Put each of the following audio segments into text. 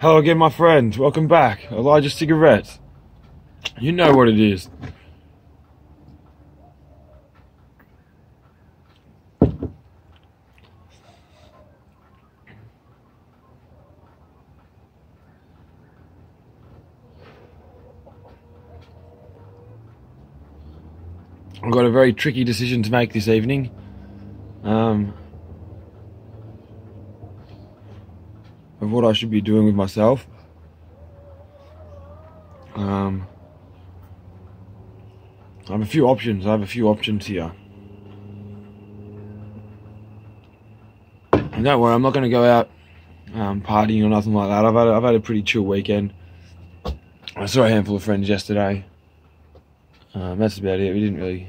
Hello again, my friends. Welcome back. Elijah Cigarettes. You know what it is. I've got a very tricky decision to make this evening. Um, of what I should be doing with myself. Um, I have a few options. I have a few options here. And don't worry, I'm not going to go out um, partying or nothing like that. I've had, a, I've had a pretty chill weekend. I saw a handful of friends yesterday. Um, that's about it. We didn't really.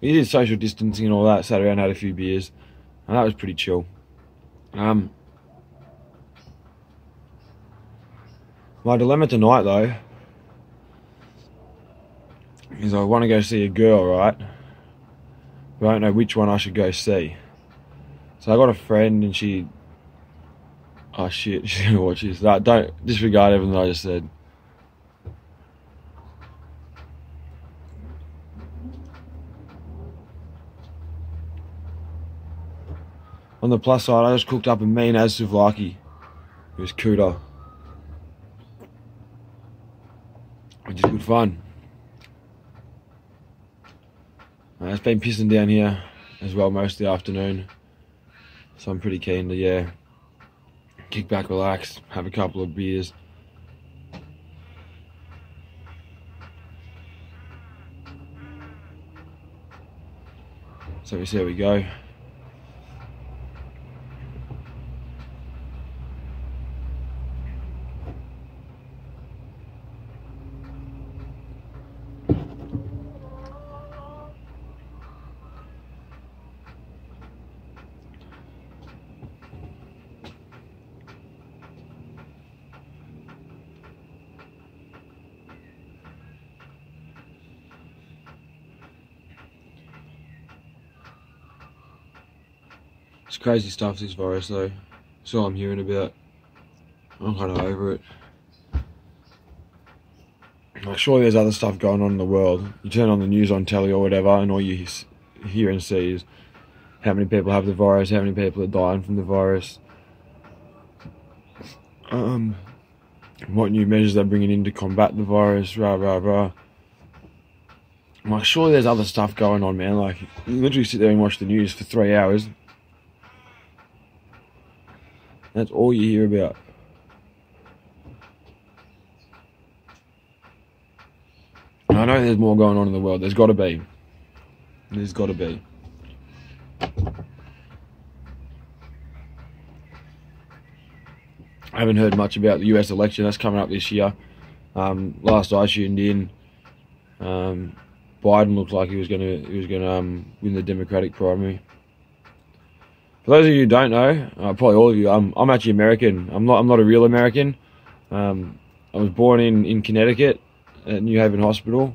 We did social distancing and all that. Sat around, had a few beers, and that was pretty chill. Um, my dilemma tonight, though, is I want to go see a girl, right? But I don't know which one I should go see. So I got a friend, and she. Oh shit! She's gonna watch this. That don't disregard everything I just said. On the plus side, I just cooked up a mean as souvlaki. It was kuda. Which is good fun. Uh, it's been pissing down here as well most of the afternoon. So I'm pretty keen to, yeah, kick back, relax, have a couple of beers. So we see how we go. It's crazy stuff, this virus, though. That's all I'm hearing about. I'm kind of over it. Like, surely there's other stuff going on in the world. You turn on the news on telly or whatever, and all you hear and see is how many people have the virus, how many people are dying from the virus. Um, what new measures they're bringing in to combat the virus, rah, rah, rah. I'm like, surely there's other stuff going on, man. Like, you literally sit there and watch the news for three hours, that's all you hear about. I know there's more going on in the world. There's got to be. There's got to be. I haven't heard much about the US election that's coming up this year. Um, last I tuned in, um, Biden looked like he was going to he was going to um, win the Democratic primary. For those of you who don't know, uh, probably all of you, I'm, I'm actually American. I'm not I'm not a real American. Um, I was born in, in Connecticut at New Haven Hospital.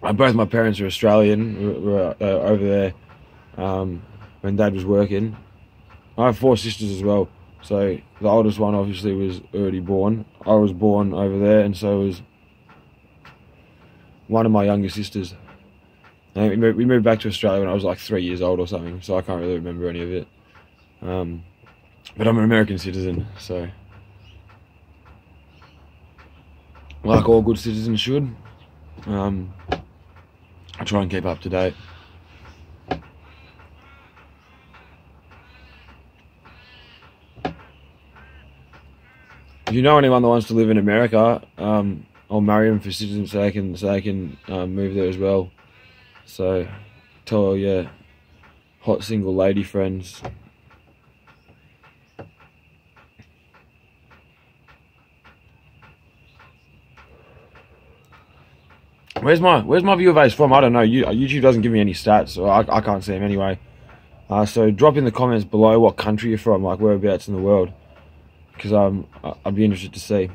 Uh, both my parents are Australian. We were uh, over there um, when Dad was working. I have four sisters as well. So the oldest one obviously was already born. I was born over there, and so was one of my younger sisters. We moved, we moved back to Australia when I was like three years old or something, so I can't really remember any of it. Um, but I'm an American citizen, so like all good citizens should, um, I try and keep up to date. If you know anyone that wants to live in America, um, I'll marry them for citizens so they can so they can um, move there as well. So tell all your hot single lady friends. Where's my Where's my viewer base from? I don't know. You, YouTube doesn't give me any stats, so I, I can't see them anyway. Uh, so drop in the comments below what country you're from, like whereabouts in the world, because um, I'd be interested to see.